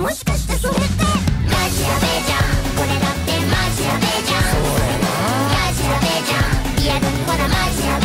もしかしてそれってマジやべえじゃん。これだってマジやべえじゃん。マジやべえじゃん。リアルほらマジやべえ。じゃん